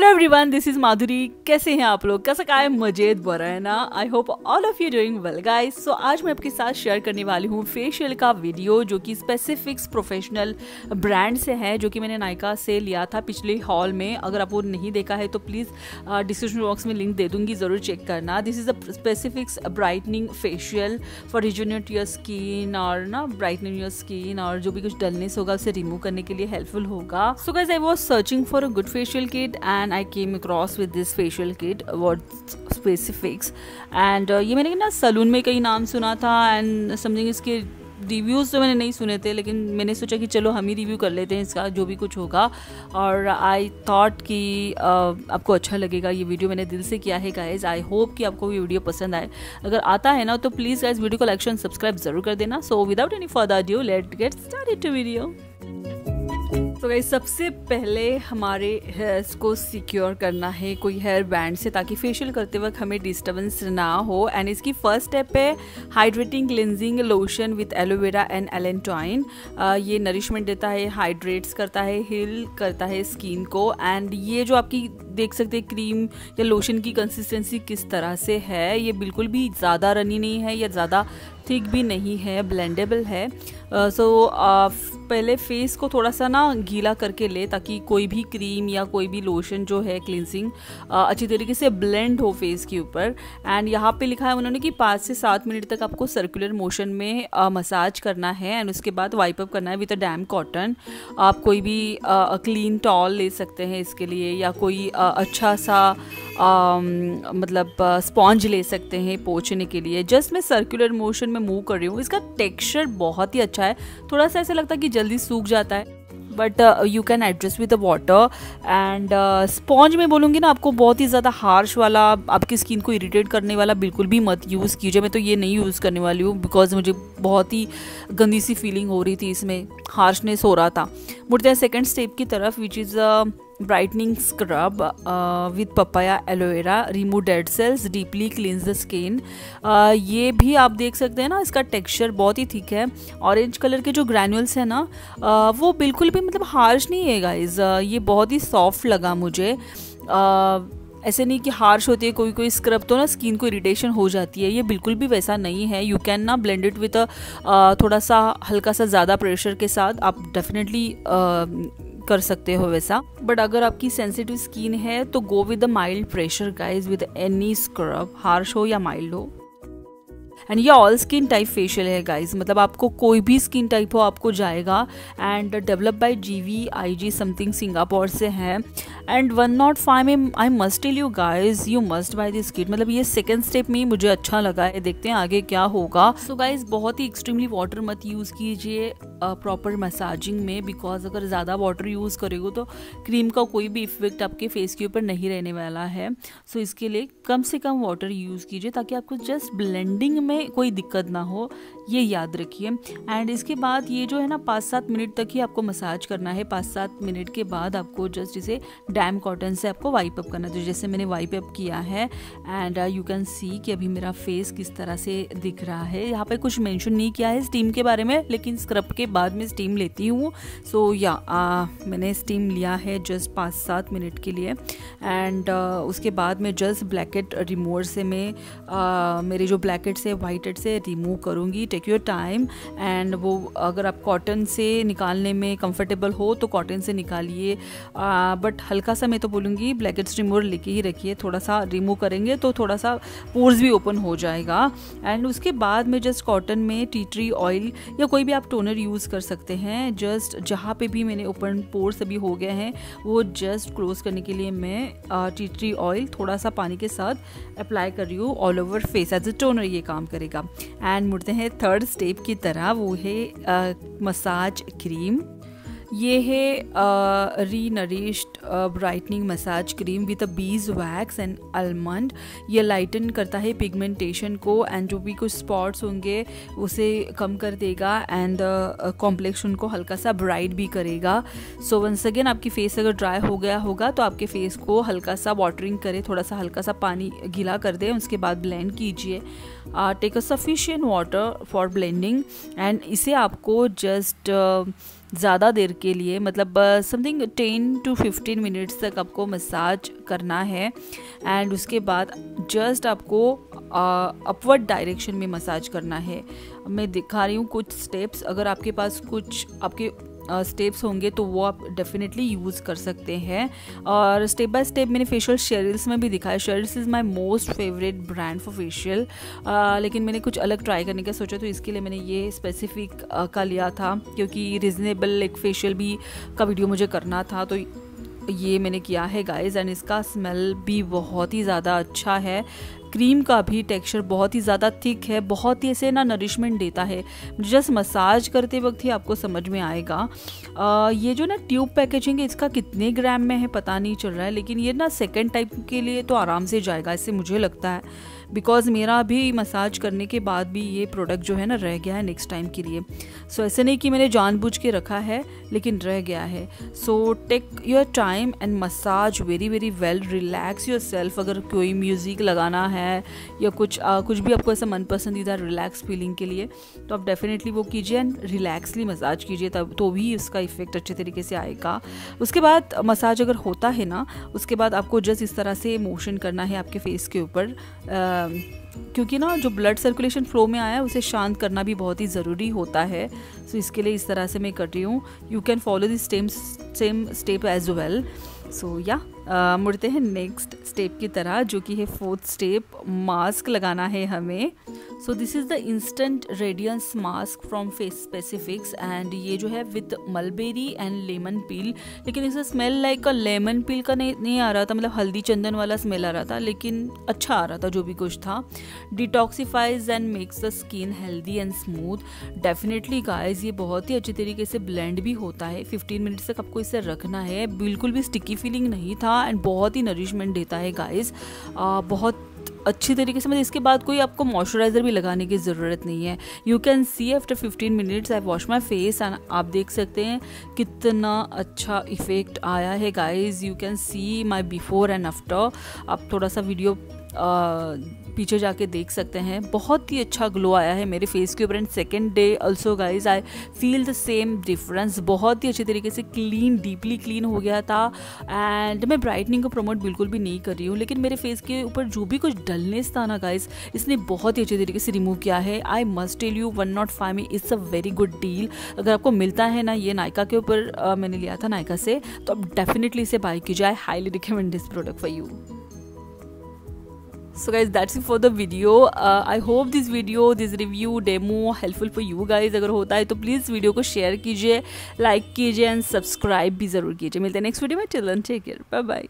Hello everyone this is Madhuri कैसे हैं आप लोग? कैसा का है मजेद बुरा है ना? I hope all of you doing well guys so आज मैं आपके साथ शेयर करने वाली हूँ फेशियल का वीडियो जो कि स्पेसिफिक्स प्रोफेशनल ब्रांड से है, जो कि मैंने नायका से लिया था पिछले हॉल में। अगर आप वो नहीं देखा है तो प्लीज़ डिस्क्रिप्शन बॉक्स में लिंक दे दूँगी, ज़रूर चेक करना। This is a specifics brightening facial for rejuvenate your skin और ना ब्राइटनिंग योर स्किन और जो भी कुछ डलनेस होगा, उसे रिमूव करने के लिए हेल्पफुल होगा। So guys I was searching for a good facial kit and I came across with this facial kit what specifics. And uh, ये मैंने ना सलून में कई नाम सुना था एंड समथिंग इसके रिव्यूज़ तो मैंने नहीं सुने थे लेकिन मैंने सोचा कि चलो हम ही रिव्यू कर लेते हैं इसका जो भी कुछ होगा। और आई थॉट कि uh, आपको अच्छा लगेगा ये वीडियो मैंने दिल से किया है गाइज़ आई होप कि आपको ये वीडियो पसंद आए। अगर आता है ना तो प्लीज़ गाइज़ वीडियो को लाइक एंड सब्सक्राइब ज़रूर कर देना। So without any further due let get start to video तो गई सबसे पहले हमारे हेयर्स को सिक्योर करना है, कोई हेयर बैंड से, ताकि फेशियल करते वक्त हमें डिस्टर्बेंस ना हो। एंड इसकी फ़र्स्ट स्टेप है hydrating cleansing lotion with aloe vera and allantoin ये नरिशमेंट देता है हाइड्रेट्स करता है हिल करता है स्किन को। एंड ये जो आपकी देख सकते हैं क्रीम या लोशन की कंसिस्टेंसी किस तरह से है। ये बिल्कुल भी ज़्यादा रनी नहीं है या ज़्यादा थिक भी नहीं है ब्लेंडेबल है। सो uh, so, uh, पहले फेस को थोड़ा सा ना गीला करके ले ताकि कोई भी क्रीम या कोई भी लोशन जो है क्लिनसिंग अच्छी तरीके से ब्लेंड हो फेस के ऊपर। एंड यहाँ पे लिखा है उन्होंने कि पाँच से सात मिनट तक आपको सर्कुलर मोशन में मसाज करना है एंड उसके बाद वाइप अप करना है विद अ डैम कॉटन आप कोई भी क्लीन टॉल ले सकते हैं इसके लिए या कोई अच्छा सा आ, मतलब स्पॉन्ज ले सकते हैं पोछने के लिए। जस्ट मैं सर्कुलर मोशन में मूव कर रही हूँ। इसका टेक्सचर बहुत ही अच्छा है। थोड़ा सा ऐसा लगता है कि जल्दी सूख जाता है। But you can adjust with the water and sponge में बोलूँगी ना आपको बहुत ही ज़्यादा हार्श वाला आपकी स्किन को इरीटेट करने वाला बिल्कुल भी मत यूज़ कीजिए। मैं तो ये नहीं यूज़ करने वाली हूँ बिकॉज़ मुझे बहुत ही गंदी सी फीलिंग हो रही थी इसमें। हार्शनेस हो रहा था। मुड़ते हैं सेकेंड स्टेप की तरफ़ which is brightening scrub uh, with papaya aloe vera remove dead cells the skin. Uh, ये भी आप देख सकते हैं ना इसका टेक्सचर बहुत ही थिक है। ऑरेंज कलर के जो ग्रैनुअल्स हैं ना uh, वो बिल्कुल भी मतलब हार्श नहीं है गाइज़ uh, ये बहुत ही सॉफ्ट लगा मुझे। Uh, ऐसे नहीं कि हार्श होती है कोई कोई स्क्रब तो ना स्किन को इरिटेशन हो जाती है। ये बिल्कुल भी वैसा नहीं है। यू कैन ना ब्लेंड इट विथ थोड़ा सा हल्का सा ज़्यादा प्रेशर के साथ। आप डेफिनेटली कर सकते हो वैसा। बट अगर आपकी सेंसिटिव स्किन है तो go with mild pressure guys with any scrub harsh हो या माइल्ड हो। एंड ये ऑल स्किन टाइप फेशियल है गाइज़ मतलब आपको कोई भी स्किन टाइप हो, आपको जाएगा। And develop by G V I G something Singapore से है। एंड वन नॉट फाइव में I must tell you guys you must buy this kit मतलब ये सेकेंड स्टेप में मुझे अच्छा लगा है। देखते हैं आगे क्या होगा। सो so गाइज़ बहुत ही एक्सट्रीमली वाटर मत यूज़ कीजिए। प्रॉपर मसाजिंग में बिकॉज़ अगर ज़्यादा वाटर यूज़ करेगो तो क्रीम का कोई भी इफ़ेक्ट आपके फेस के ऊपर नहीं रहने वाला है। सो so, इसके लिए कम से कम वाटर यूज़ कीजिए ताकि आपको जस्ट ब्लेंडिंग में कोई दिक्कत ना हो, ये याद रखिए। एंड इसके बाद ये जो है ना पाँच सात मिनट तक ही आपको मसाज करना है। पाँच सात मिनट के बाद आपको जस्ट इसे डैम कॉटन से आपको वाइप अप करना तो जैसे मैंने वाइप अप किया है एंड यू कैन सी कि अभी मेरा फेस किस तरह से दिख रहा है। यहाँ पे कुछ मेंशन नहीं किया है स्टीम के बारे में, लेकिन स्क्रब के बाद में स्टीम लेती हूँ। सो so, या yeah, मैंने स्टीम लिया है जस्ट पाँच सात मिनट के लिए। एंड उसके बाद में जस्ट ब्लैकेट रिमूवर से मैं मेरे जो ब्लैकेट से वाइट से रिमूव करूँगी। टेक योर टाइम एंड वो अगर आप कॉटन से निकालने में कंफर्टेबल हो तो कॉटन से निकालिए। बट हल्का सा मैं तो बोलूँगी ब्लैकेट्स रिमूवर लेके ही रखिए। थोड़ा सा रिमूव करेंगे तो थोड़ा सा पोर्स भी ओपन हो जाएगा। एंड उसके बाद में जस्ट कॉटन में टी ट्री ऑयल या कोई भी आप टोनर यूज़ कर सकते हैं। जस्ट जहाँ पे भी मैंने ओपन पोर्स अभी हो गए हैं, वो जस्ट क्लोज करने के लिए मैं टी ट्री ऑयल थोड़ा सा पानी के साथ अप्लाई कर रही हूँ all over face as a toner ये काम करेगा। एंड मुड़ते हैं थर्ड स्टेप की तरह, वो है मसाज क्रीम ये है re nourished brightening massage cream with a beeswax and almond ये लाइटन करता है पिगमेंटेशन को एंड जो भी कुछ स्पॉट्स होंगे उसे कम कर देगा एंड कॉम्प्लेक्शन को हल्का सा ब्राइट भी करेगा। सो वंस अगेन आपकी फेस अगर ड्राई हो गया होगा तो आपके फेस को हल्का सा वाटरिंग करें थोड़ा सा हल्का सा पानी गीला कर दें उसके बाद ब्लेंड कीजिए। Take a sufficient water for blending and इसे आपको जस्ट uh, ज़्यादा देर के लिए मतलब something ten to fifteen minutes तक आपको मसाज करना है एंड उसके बाद जस्ट आपको अपवर्ड uh, डायरेक्शन में मसाज करना है। मैं दिखा रही हूँ कुछ स्टेप्स अगर आपके पास कुछ आपके स्टेप्स होंगे तो वो आप डेफिनेटली यूज़ कर सकते हैं। और स्टेप बाय स्टेप मैंने फेशियल शेरिल्स में भी दिखाया। Cheryl's is my most favourite brand for facial लेकिन मैंने कुछ अलग ट्राई करने का सोचा तो इसके लिए मैंने ये स्पेसिफिक का लिया था, क्योंकि रिजनेबल एक फेशियल भी का वीडियो मुझे करना था तो ये मैंने किया है गाइस एंड इसका स्मेल भी बहुत ही ज़्यादा अच्छा है। क्रीम का भी टेक्सचर बहुत ही ज़्यादा थिक है बहुत ही ऐसे ना नरिशमेंट देता है। जस्ट मसाज करते वक्त ही आपको समझ में आएगा। आ, ये जो ना ट्यूब पैकेजिंग है इसका कितने ग्राम में है पता नहीं चल रहा है लेकिन ये ना सेकेंड टाइप के लिए तो आराम से जाएगा ऐसे मुझे लगता है। बिकॉज़ मेरा भी मसाज करने के बाद भी ये प्रोडक्ट जो है ना रह गया है नेक्स्ट टाइम के लिए। सो so, ऐसे नहीं कि मैंने जानबूझ के रखा है लेकिन रह गया है। So take your time and massage very very well relax yourself अगर कोई म्यूज़िक लगाना है या कुछ आ, कुछ भी आपको ऐसा मन पसंदीदा रिलैक्स फीलिंग के लिए तो आप डेफिनेटली वो कीजिए एंड रिलैक्सली मसाज कीजिए तब तो भी उसका इफ़ेक्ट अच्छे तरीके से आएगा। उसके बाद मसाज अगर होता है ना उसके बाद आपको जस्ट इस तरह से मोशन करना है आपके फेस के ऊपर क्योंकि ना जो ब्लड सर्कुलेशन फ्लो में आया है उसे शांत करना भी बहुत ही ज़रूरी होता है। सो so, इसके लिए इस तरह से मैं कर रही हूँ। You can follow this same same step as well so yeah मुड़ते हैं नेक्स्ट स्टेप की तरह जो कि है फोर्थ स्टेप मास्क लगाना है हमें। So this is the instant radiance mask from face specifics and ये जो है with mulberry and lemon peel लेकिन इसे smell like a lemon peel का नहीं नहीं आ रहा था मतलब हल्दी चंदन वाला स्मेल आ रहा था, लेकिन अच्छा आ रहा था जो भी कुछ था. Detoxifies and makes the skin healthy and smooth definitely guys ये बहुत ही अच्छी तरीके से ब्लेंड भी होता है. फिफ्टीन मिनट्स तक आपको इसे रखना है. बिल्कुल भी स्टिकी फीलिंग नहीं था एंड बहुत ही नरिशमेंट देता है गाइज़ बहुत अच्छी तरीके से मतलब इसके बाद कोई आपको मॉइस्चराइज़र भी लगाने की ज़रूरत नहीं है। You can see after fifteen minutes I wash my face and आप देख सकते हैं कितना अच्छा इफ़ेक्ट आया है guys you can see my before and after आप थोड़ा सा वीडियो पीछे जाके देख सकते हैं। बहुत ही अच्छा ग्लो आया है मेरे फेस के ऊपर and second day also guys I feel the same difference बहुत ही अच्छे तरीके से क्लीन डीपली क्लीन हो गया था। एंड मैं ब्राइटनिंग को प्रमोट बिल्कुल भी नहीं कर रही हूँ, लेकिन मेरे फेस के ऊपर जो भी कुछ डलनेस था ना गाइज़ इसने बहुत ही अच्छे तरीके से रिमूव किया है। I must tell you one not five me it's a very good deal अगर आपको मिलता है ना ये नायका के ऊपर मैंने लिया था नायका से तो आप डेफिनेटली इसे बाय कीजिए। I highly recommend this product for you so guys that's it for the video uh, i hope this video this review demo helpful for you guys अगर होता है तो प्लीज़ वीडियो को शेयर कीजिए like कीजिए and subscribe भी ज़रूर कीजिए मिलते हैं नेक्स्ट वीडियो में till take care bye bye